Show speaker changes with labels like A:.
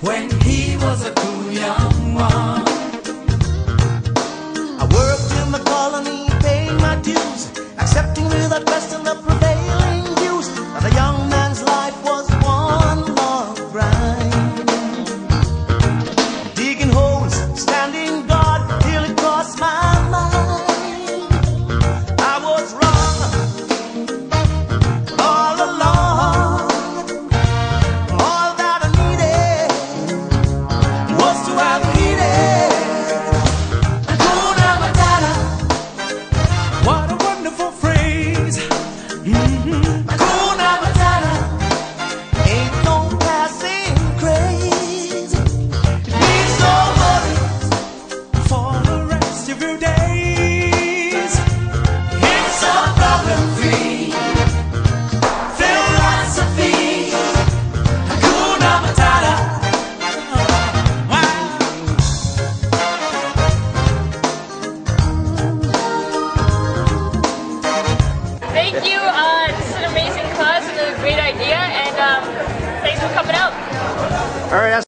A: when he was a cool young
B: All
A: right.